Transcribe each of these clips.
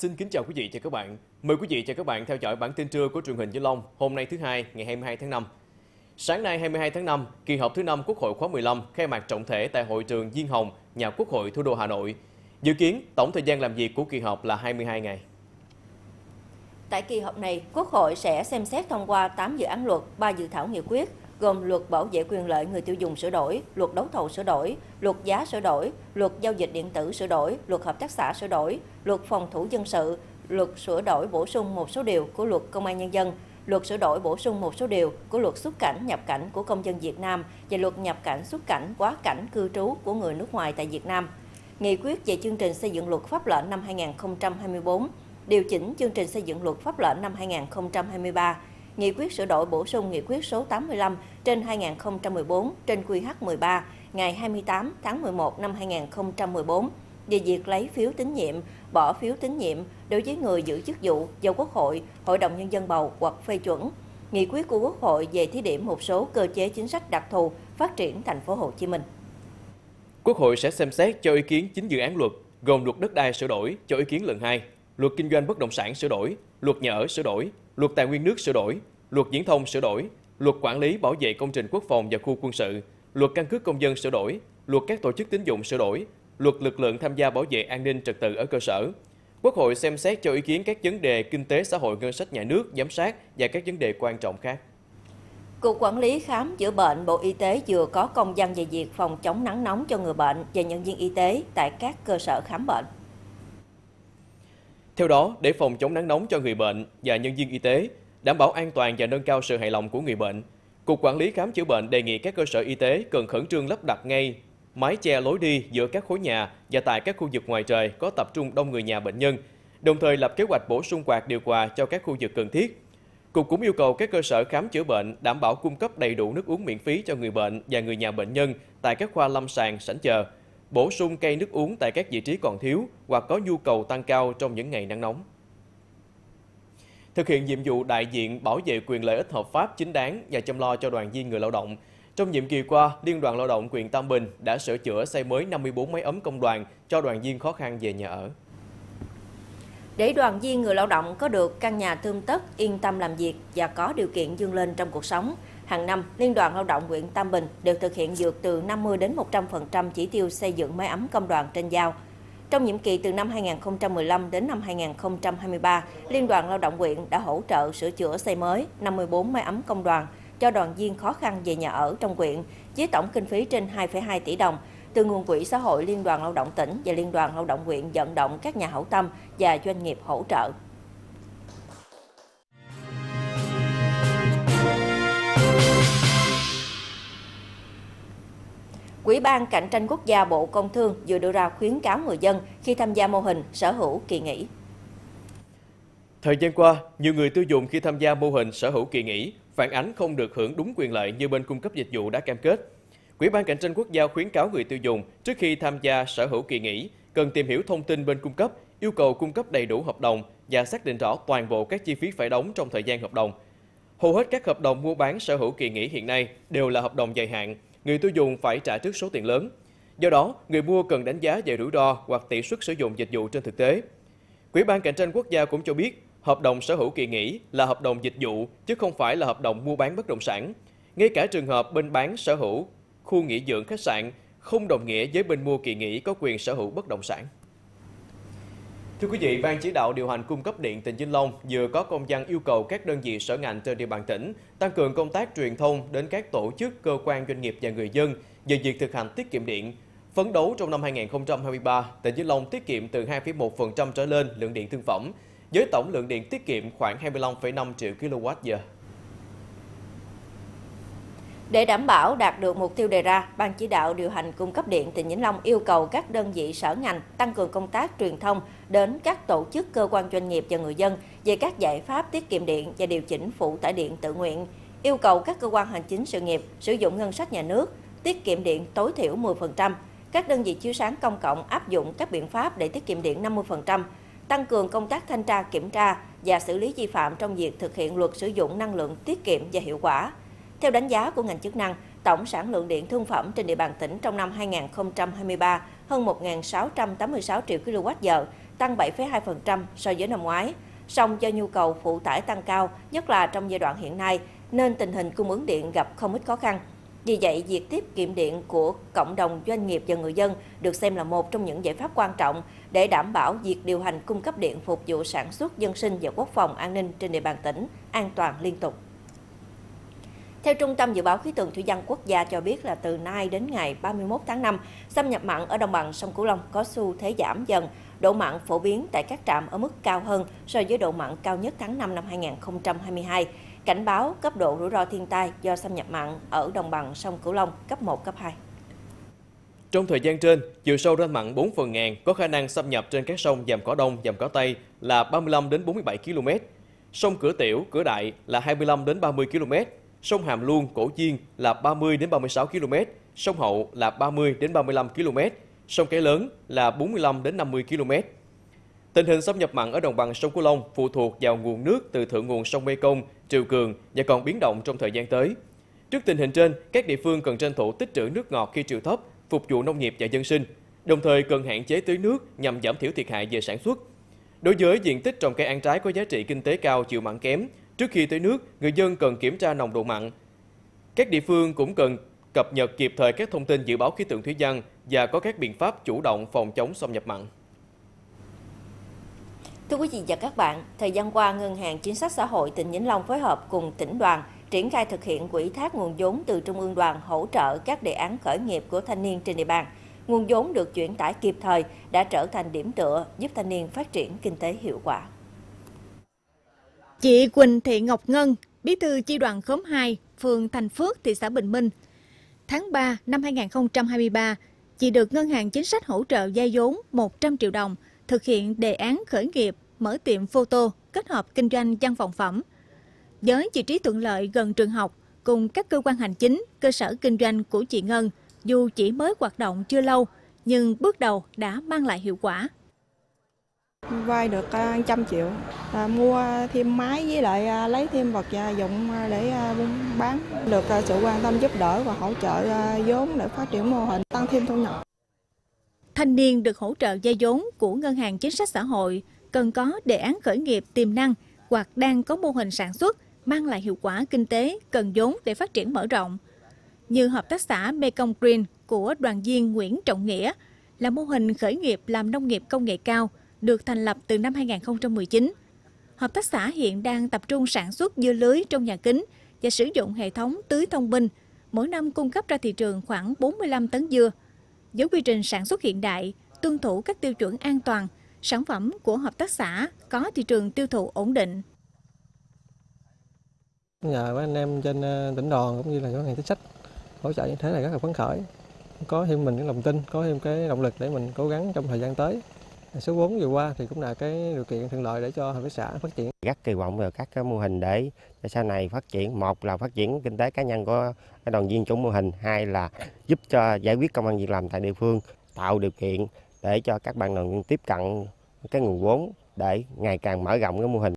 Xin kính chào quý vị và các bạn. Mời quý vị và các bạn theo dõi bản tin trưa của truyền hình Vĩnh Long hôm nay thứ hai ngày 22 tháng 5. Sáng nay 22 tháng 5, kỳ họp thứ 5 Quốc hội khóa 15 khai mạc trọng thể tại hội trường Diên Hồng, nhà Quốc hội thủ đô Hà Nội. Dự kiến tổng thời gian làm việc của kỳ họp là 22 ngày. Tại kỳ họp này, Quốc hội sẽ xem xét thông qua 8 dự án luật, 3 dự thảo nghị quyết, gồm luật bảo vệ quyền lợi người tiêu dùng sửa đổi, luật đấu thầu sửa đổi, luật giá sửa đổi, luật giao dịch điện tử sửa đổi, luật hợp tác xã sửa đổi, luật phòng thủ dân sự, luật sửa đổi bổ sung một số điều của luật công an nhân dân, luật sửa đổi bổ sung một số điều của luật xuất cảnh nhập cảnh của công dân Việt Nam và luật nhập cảnh xuất cảnh quá cảnh cư trú của người nước ngoài tại Việt Nam. Nghị quyết về chương trình xây dựng luật pháp lệnh năm 2024, điều chỉnh chương trình xây dựng luật pháp lệnh năm 2023, nghị quyết sửa đổi bổ sung nghị quyết số 85 trên 2014 trên QH13 ngày 28 tháng 11 năm 2014 về việc lấy phiếu tín nhiệm, bỏ phiếu tín nhiệm đối với người giữ chức vụ do Quốc hội, Hội đồng Nhân dân bầu hoặc phê chuẩn. Nghị quyết của Quốc hội về thí điểm một số cơ chế chính sách đặc thù phát triển thành phố Hồ Chí Minh. Quốc hội sẽ xem xét cho ý kiến 9 dự án luật, gồm luật đất đai sửa đổi cho ý kiến lần 2, luật kinh doanh bất động sản sửa đổi, luật nhà ở sửa đổi, luật tài nguyên nước sửa đổi, luật viễn thông sửa đổi, luật quản lý bảo vệ công trình quốc phòng và khu quân sự, luật căn cước công dân sửa đổi, luật các tổ chức tín dụng sửa đổi, luật lực lượng tham gia bảo vệ an ninh trật tự ở cơ sở. Quốc hội xem xét cho ý kiến các vấn đề kinh tế xã hội ngân sách nhà nước, giám sát và các vấn đề quan trọng khác. Cục Quản lý Khám chữa bệnh Bộ Y tế vừa có công văn về việc phòng chống nắng nóng cho người bệnh và nhân viên y tế tại các cơ sở khám bệnh. Theo đó, để phòng chống nắng nóng cho người bệnh và nhân viên y tế, đảm bảo an toàn và nâng cao sự hài lòng của người bệnh, Cục Quản lý Khám chữa bệnh đề nghị các cơ sở y tế cần khẩn trương lắp đặt ngay mái che lối đi giữa các khối nhà và tại các khu vực ngoài trời có tập trung đông người nhà bệnh nhân, đồng thời lập kế hoạch bổ sung quạt điều hòa cho các khu vực cần thiết. Cục cũng yêu cầu các cơ sở khám chữa bệnh đảm bảo cung cấp đầy đủ nước uống miễn phí cho người bệnh và người nhà bệnh nhân tại các khoa lâm sàng, sảnh chờ, bổ sung cây nước uống tại các vị trí còn thiếu hoặc có nhu cầu tăng cao trong những ngày nắng nóng. Thực hiện nhiệm vụ đại diện bảo vệ quyền lợi ích hợp pháp chính đáng và chăm lo cho đoàn viên người lao động, trong nhiệm kỳ qua, Liên đoàn Lao động quyền Tam Bình đã sửa chữa xây mới 54 máy ấm công đoàn cho đoàn viên khó khăn về nhà ở. Để đoàn viên người lao động có được căn nhà tươm tất, yên tâm làm việc và có điều kiện dương lên trong cuộc sống, hàng năm Liên đoàn Lao động huyện Tam Bình đều thực hiện dược từ 50 đến 100% chỉ tiêu xây dựng máy ấm công đoàn trên giao. Trong nhiệm kỳ từ năm 2015 đến năm 2023, Liên đoàn Lao động huyện đã hỗ trợ sửa chữa xây mới 54 máy ấm công đoàn cho đoàn viên khó khăn về nhà ở trong huyện với tổng kinh phí trên 2,2 tỷ đồng từ nguồn quỹ xã hội Liên đoàn Lao động tỉnh và Liên đoàn Lao động huyện vận động các nhà hảo tâm và doanh nghiệp hỗ trợ. Quỹ ban Cạnh tranh Quốc gia Bộ Công Thương vừa đưa ra khuyến cáo người dân khi tham gia mô hình sở hữu kỳ nghỉ. Thời gian qua, nhiều người tiêu dùng khi tham gia mô hình sở hữu kỳ nghỉ phản ánh không được hưởng đúng quyền lợi như bên cung cấp dịch vụ đã cam kết. Quỹ ban cạnh tranh quốc gia khuyến cáo người tiêu dùng trước khi tham gia sở hữu kỳ nghỉ cần tìm hiểu thông tin bên cung cấp, yêu cầu cung cấp đầy đủ hợp đồng và xác định rõ toàn bộ các chi phí phải đóng trong thời gian hợp đồng. Hầu hết các hợp đồng mua bán sở hữu kỳ nghỉ hiện nay đều là hợp đồng dài hạn, người tiêu dùng phải trả trước số tiền lớn. Do đó, người mua cần đánh giá về rủi ro hoặc tỷ suất sử dụng dịch vụ trên thực tế. Quỹ ban cạnh tranh quốc gia cũng cho biết, hợp đồng sở hữu kỳ nghỉ là hợp đồng dịch vụ chứ không phải là hợp đồng mua bán bất động sản. Ngay cả trường hợp bên bán sở hữu khu nghỉ dưỡng khách sạn không đồng nghĩa với bên mua kỳ nghỉ có quyền sở hữu bất động sản. Thưa quý vị, Ban chỉ đạo điều hành cung cấp điện tỉnh Vĩnh Long vừa có công văn yêu cầu các đơn vị sở ngành trên địa bàn tỉnh tăng cường công tác truyền thông đến các tổ chức, cơ quan doanh nghiệp và người dân về việc thực hành tiết kiệm điện. Phấn đấu trong năm 2023, tỉnh Vĩnh Long tiết kiệm từ 2,1% trở lên lượng điện thương phẩm, với tổng lượng điện tiết kiệm khoảng 25,5 triệu kWh. Để đảm bảo đạt được mục tiêu đề ra, Ban chỉ đạo điều hành cung cấp điện tỉnh Vĩnh Long yêu cầu các đơn vị sở ngành tăng cường công tác truyền thông đến các tổ chức cơ quan doanh nghiệp và người dân về các giải pháp tiết kiệm điện và điều chỉnh phụ tải điện tự nguyện, yêu cầu các cơ quan hành chính sự nghiệp sử dụng ngân sách nhà nước tiết kiệm điện tối thiểu 10%, các đơn vị chiếu sáng công cộng áp dụng các biện pháp để tiết kiệm điện 50%, tăng cường công tác thanh tra kiểm tra và xử lý vi phạm trong việc thực hiện luật sử dụng năng lượng tiết kiệm và hiệu quả. Theo đánh giá của ngành chức năng, tổng sản lượng điện thương phẩm trên địa bàn tỉnh trong năm 2023 hơn 1.686 triệu kWh, tăng 7,2% so với năm ngoái. Song do nhu cầu phụ tải tăng cao, nhất là trong giai đoạn hiện nay, nên tình hình cung ứng điện gặp không ít khó khăn. Vì vậy, việc tiết kiệm điện của cộng đồng doanh nghiệp và người dân được xem là một trong những giải pháp quan trọng để đảm bảo việc điều hành cung cấp điện phục vụ sản xuất dân sinh và quốc phòng an ninh trên địa bàn tỉnh an toàn liên tục. Theo Trung tâm Dự báo Khí tượng Thủy văn Quốc gia cho biết là từ nay đến ngày 31 tháng 5, xâm nhập mặn ở đồng bằng sông Cửu Long có xu thế giảm dần. Độ mặn phổ biến tại các trạm ở mức cao hơn so với độ mặn cao nhất tháng 5 năm 2022. Cảnh báo cấp độ rủi ro thiên tai do xâm nhập mặn ở đồng bằng sông Cửu Long cấp 1, cấp 2. Trong thời gian trên, chiều sâu ranh mặn 4 phần ngàn có khả năng xâm nhập trên các sông Dầm Cỏ Đông, Dầm Cỏ Tây là 35 đến 47 km, sông Cửa Tiểu, Cửa Đại là 25 đến 30 km, sông Hàm Luông, Cổ Chiên là 30 đến 36 km, sông Hậu là 30 đến 35 km, sông Cái Lớn là 45 đến 50 km. Tình hình xâm nhập mặn ở đồng bằng sông Cửu Long phụ thuộc vào nguồn nước từ thượng nguồn sông Mekong, triều cường và còn biến động trong thời gian tới. Trước tình hình trên, các địa phương cần tranh thủ tích trữ nước ngọt khi triều thấp, phục vụ nông nghiệp và dân sinh, đồng thời cần hạn chế tưới nước nhằm giảm thiểu thiệt hại về sản xuất. Đối với diện tích trồng cây ăn trái có giá trị kinh tế cao chịu mặn kém, trước khi tới nước, người dân cần kiểm tra nồng độ mặn. Các địa phương cũng cần cập nhật kịp thời các thông tin dự báo khí tượng thủy văn và có các biện pháp chủ động phòng chống xâm nhập mặn. Thưa quý vị và các bạn, thời gian qua, Ngân hàng Chính sách Xã hội tỉnh Vĩnh Long phối hợp cùng tỉnh đoàn triển khai thực hiện quỹ thác nguồn vốn từ Trung ương đoàn hỗ trợ các đề án khởi nghiệp của thanh niên trên địa bàn. Nguồn vốn được chuyển tải kịp thời đã trở thành điểm tựa giúp thanh niên phát triển kinh tế hiệu quả. Chị Quỳnh Thị Ngọc Ngân, bí thư chi đoàn khóm 2, phường Thành Phước, thị xã Bình Minh. Tháng 3 năm 2023, chị được Ngân hàng Chính sách hỗ trợ vay vốn 100 triệu đồng thực hiện đề án khởi nghiệp mở tiệm photo kết hợp kinh doanh văn phòng phẩm. Với vị trí thuận lợi gần trường học cùng các cơ quan hành chính, cơ sở kinh doanh của chị Ngân, dù chỉ mới hoạt động chưa lâu, nhưng bước đầu đã mang lại hiệu quả. Vay được à, trăm triệu, à, mua thêm máy với lại à, lấy thêm vật gia dụng à, để à, buôn bán. Được à, sự quan tâm giúp đỡ và hỗ trợ à, vốn để phát triển mô hình, tăng thêm thu nhập. Thanh niên được hỗ trợ vay vốn của Ngân hàng Chính sách Xã hội cần có đề án khởi nghiệp tiềm năng hoặc đang có mô hình sản xuất mang lại hiệu quả kinh tế cần vốn để phát triển mở rộng. Như hợp tác xã Mekong Green của đoàn viên Nguyễn Trọng Nghĩa là mô hình khởi nghiệp làm nông nghiệp công nghệ cao được thành lập từ năm 2019. Hợp tác xã hiện đang tập trung sản xuất dưa lưới trong nhà kính và sử dụng hệ thống tưới thông minh, mỗi năm cung cấp ra thị trường khoảng 45 tấn dưa. Với quy trình sản xuất hiện đại, tuân thủ các tiêu chuẩn an toàn, sản phẩm của hợp tác xã có thị trường tiêu thụ ổn định. Nhờ với anh em trên ờ, tỉnh đoàn cũng như là các ngành chính sách hỗ trợ như thế này rất là phấn khởi. Có thêm mình những lòng tin, có thêm cái động lực để mình cố gắng trong thời gian tới. Số vốn vừa qua thì cũng là cái điều kiện thuận lợi để cho hợp tác xã phát triển. Rất kỳ vọng vào các cái mô hình để để sau này phát triển. Một là phát triển kinh tế cá nhân của đoàn viên chủ mô hình, hai là giúp cho giải quyết công an việc làm tại địa phương, tạo điều kiện để cho các bạn đoàn viên tiếp cận cái nguồn vốn để ngày càng mở rộng cái mô hình.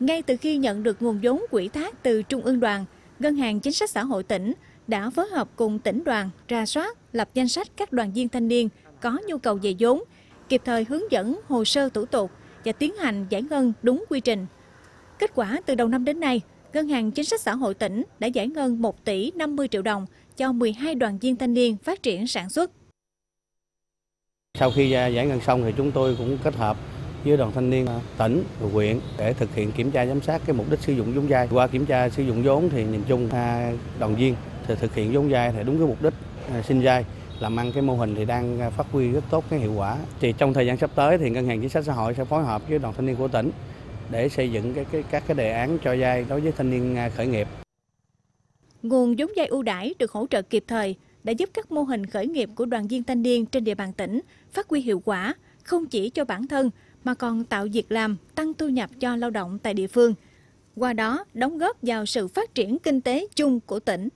Ngay từ khi nhận được nguồn vốn quỹ thác từ Trung ương đoàn, Ngân hàng Chính sách Xã hội tỉnh đã phối hợp cùng tỉnh đoàn ra soát, lập danh sách các đoàn viên thanh niên có nhu cầu về vốn, kịp thời hướng dẫn hồ sơ thủ tục và tiến hành giải ngân đúng quy trình. Kết quả từ đầu năm đến nay, Ngân hàng Chính sách Xã hội tỉnh đã giải ngân 1 tỷ 50 triệu đồng cho 12 đoàn viên thanh niên phát triển sản xuất. Sau khi giải ngân xong thì chúng tôi cũng kết hợp với đoàn thanh niên à, tỉnh và huyện để thực hiện kiểm tra giám sát cái mục đích sử dụng vốn vay. Qua kiểm tra sử dụng vốn thì nhìn chung à, đoàn viên thì thực hiện vốn vay thì đúng cái mục đích à, sinh vay làm ăn cái mô hình thì đang à, phát huy rất tốt cái hiệu quả. Thì trong thời gian sắp tới thì ngân hàng chính sách xã hội sẽ phối hợp với đoàn thanh niên của tỉnh để xây dựng cái, cái các cái đề án cho vay đối với thanh niên à, khởi nghiệp. Nguồn vốn vay ưu đãi được hỗ trợ kịp thời đã giúp các mô hình khởi nghiệp của đoàn viên thanh niên trên địa bàn tỉnh phát huy hiệu quả không chỉ cho bản thân mà còn tạo việc làm, tăng thu nhập cho lao động tại địa phương. Qua đó đóng góp vào sự phát triển kinh tế chung của tỉnh.